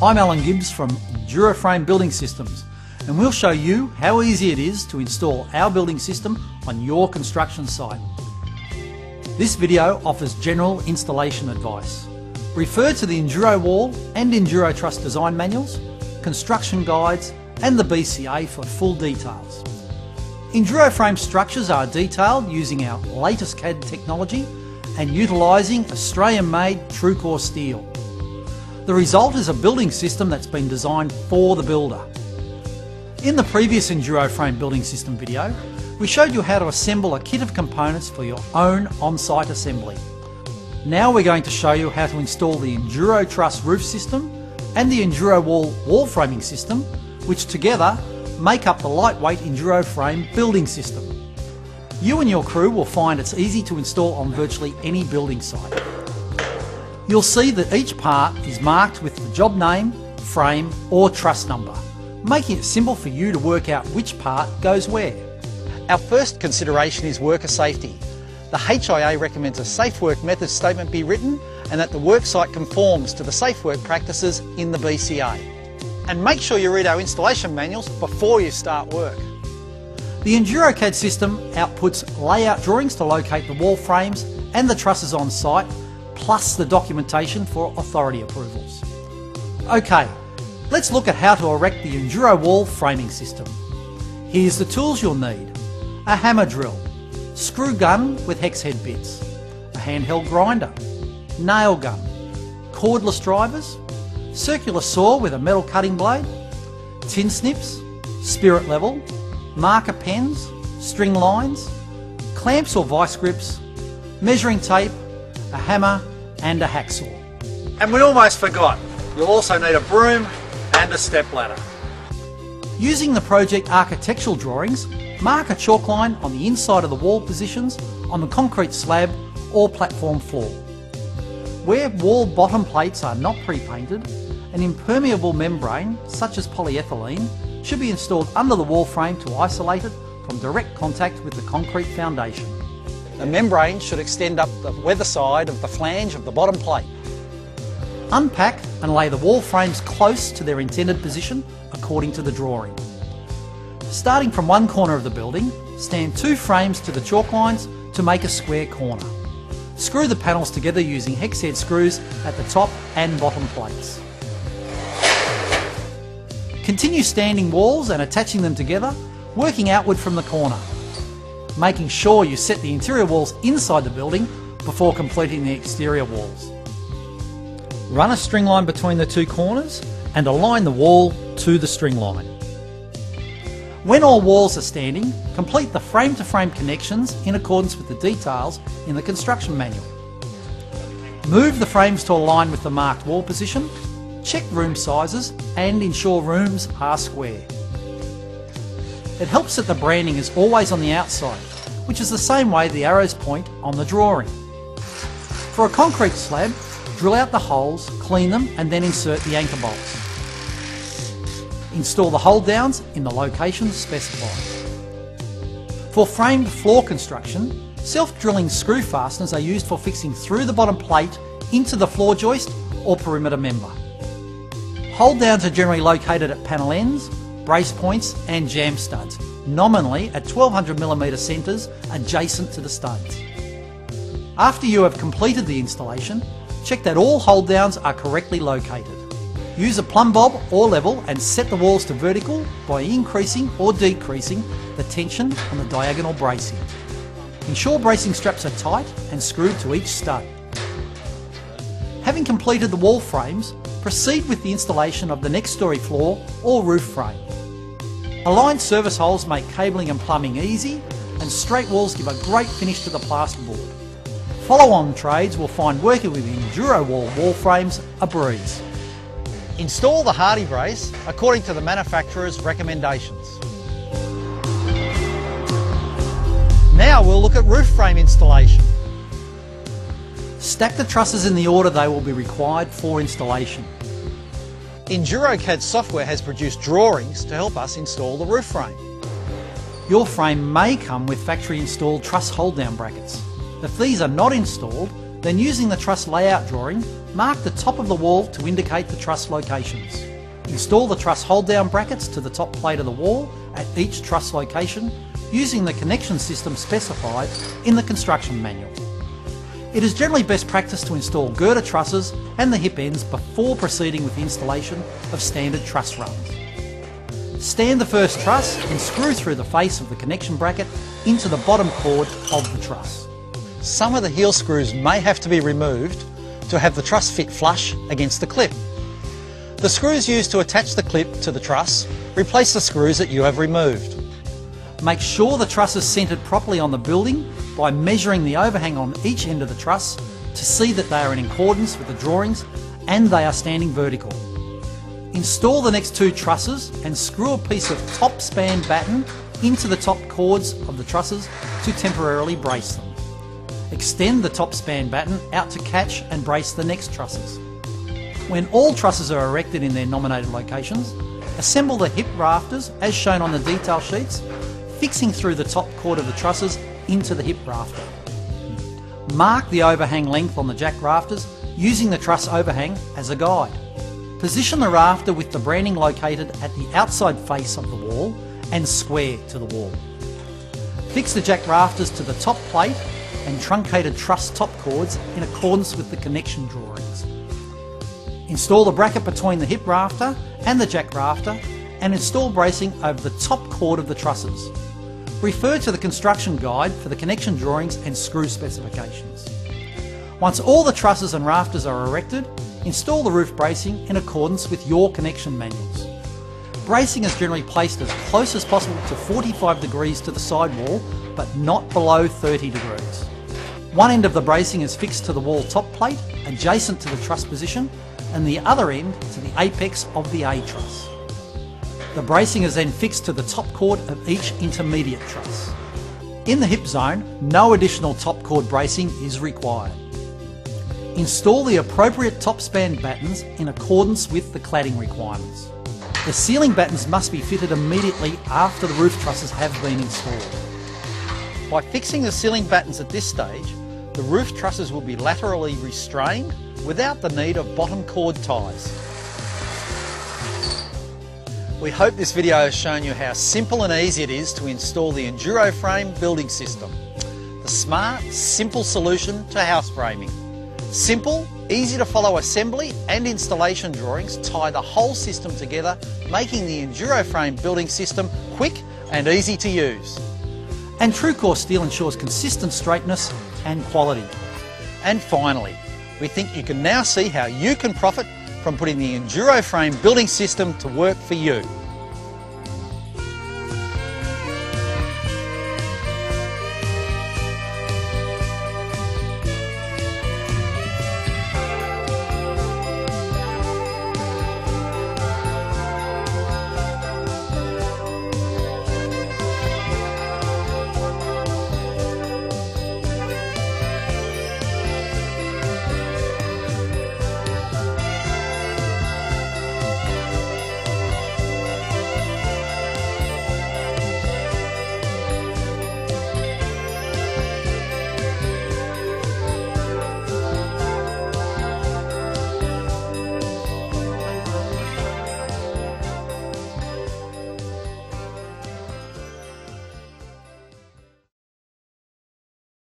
I'm Alan Gibbs from Enduroframe Building Systems and we'll show you how easy it is to install our building system on your construction site. This video offers general installation advice. Refer to the Enduro Wall and Enduro Truss design manuals, construction guides and the BCA for full details. Enduro frame structures are detailed using our latest CAD technology and utilising Australian-made TrueCore steel. The result is a building system that's been designed for the builder. In the previous Enduro Frame building system video, we showed you how to assemble a kit of components for your own on-site assembly. Now we're going to show you how to install the Enduro Truss roof system and the Enduro Wall wall framing system, which together make up the lightweight Enduro Frame building system. You and your crew will find it's easy to install on virtually any building site. You'll see that each part is marked with the job name, frame or truss number, making it simple for you to work out which part goes where. Our first consideration is worker safety. The HIA recommends a safe work method statement be written and that the worksite conforms to the safe work practices in the BCA. And make sure you read our installation manuals before you start work. The EnduroCAD system outputs layout drawings to locate the wall frames and the trusses on site, plus the documentation for authority approvals. Okay, let's look at how to erect the Enduro wall framing system. Here's the tools you'll need. A hammer drill, screw gun with hex head bits, a handheld grinder, nail gun, cordless drivers, circular saw with a metal cutting blade, tin snips, spirit level, marker pens, string lines, clamps or vice grips, measuring tape, a hammer and a hacksaw. And we almost forgot, you'll also need a broom and a step ladder. Using the project architectural drawings, mark a chalk line on the inside of the wall positions on the concrete slab or platform floor. Where wall bottom plates are not pre-painted, an impermeable membrane, such as polyethylene, should be installed under the wall frame to isolate it from direct contact with the concrete foundation. The membrane should extend up the weather side of the flange of the bottom plate. Unpack and lay the wall frames close to their intended position according to the drawing. Starting from one corner of the building, stand two frames to the chalk lines to make a square corner. Screw the panels together using hex head screws at the top and bottom plates. Continue standing walls and attaching them together, working outward from the corner. Making sure you set the interior walls inside the building before completing the exterior walls. Run a string line between the two corners and align the wall to the string line. When all walls are standing, complete the frame-to-frame connections in accordance with the details in the construction manual. Move the frames to align with the marked wall position check room sizes and ensure rooms are square. It helps that the branding is always on the outside, which is the same way the arrows point on the drawing. For a concrete slab, drill out the holes, clean them and then insert the anchor bolts. Install the hold downs in the locations specified. For framed floor construction, self-drilling screw fasteners are used for fixing through the bottom plate into the floor joist or perimeter member. Hold downs are generally located at panel ends, brace points and jamb studs, nominally at 1200mm centres adjacent to the studs. After you have completed the installation, check that all hold downs are correctly located. Use a plumb bob or level and set the walls to vertical by increasing or decreasing the tension on the diagonal bracing. Ensure bracing straps are tight and screwed to each stud. Having completed the wall frames, proceed with the installation of the next story floor or roof frame. Aligned service holes make cabling and plumbing easy and straight walls give a great finish to the plasterboard. Follow-on trades will find working with Enduro Wall wall frames a breeze. Install the Hardie brace according to the manufacturer's recommendations. Now we'll look at roof frame installation. Stack the trusses in the order they will be required for installation. EnduroCAD software has produced drawings to help us install the roof frame. Your frame may come with factory installed truss hold down brackets. If these are not installed, Then using the truss layout drawing, mark the top of the wall to indicate the truss locations. Install the truss hold down brackets to the top plate of the wall at each truss location using the connection system specified in the construction manual. It is generally best practice to install girder trusses and the hip ends before proceeding with the installation of standard truss runs. Stand the first truss and screw through the face of the connection bracket into the bottom chord of the truss. Some of the heel screws may have to be removed to have the truss fit flush against the clip. The screws used to attach the clip to the truss replace the screws that you have removed. Make sure the truss is centred properly on the building by measuring the overhang on each end of the truss to see that they are in accordance with the drawings and they are standing vertical. Install the next two trusses and screw a piece of top span batten into the top chords of the trusses to temporarily brace them. Extend the top span batten out to catch and brace the next trusses. When all trusses are erected in their nominated locations, assemble the hip rafters as shown on the detail sheets, fixing through the top chord of the trusses into the hip rafter. Mark the overhang length on the jack rafters using the truss overhang as a guide. Position the rafter with the branding located at the outside face of the wall and square to the wall. Fix the jack rafters to the top plate and truncated truss top chords in accordance with the connection drawings. Install the bracket between the hip rafter and the jack rafter and install bracing over the top chord of the trusses. Refer to the construction guide for the connection drawings and screw specifications. Once all the trusses and rafters are erected, install the roof bracing in accordance with your connection manuals. Bracing is generally placed as close as possible to 45 degrees to the sidewall, but not below 30 degrees. One end of the bracing is fixed to the wall top plate, adjacent to the truss position, and the other end to the apex of the A truss. The bracing is then fixed to the top chord of each intermediate truss. In the hip zone, no additional top chord bracing is required. Install the appropriate top span battens in accordance with the cladding requirements. The ceiling battens must be fitted immediately after the roof trusses have been installed. By fixing the ceiling battens at this stage, the roof trusses will be laterally restrained without the need of bottom chord ties. We hope this video has shown you how simple and easy it is to install the Enduro Frame building system. The smart, simple solution to house framing. Simple, easy to follow assembly and installation drawings tie the whole system together, making the Enduro Frame building system quick and easy to use. And TrueCore steel ensures consistent straightness and quality. And finally, we think you can now see how you can profit from putting the Enduro Frame building system to work for you.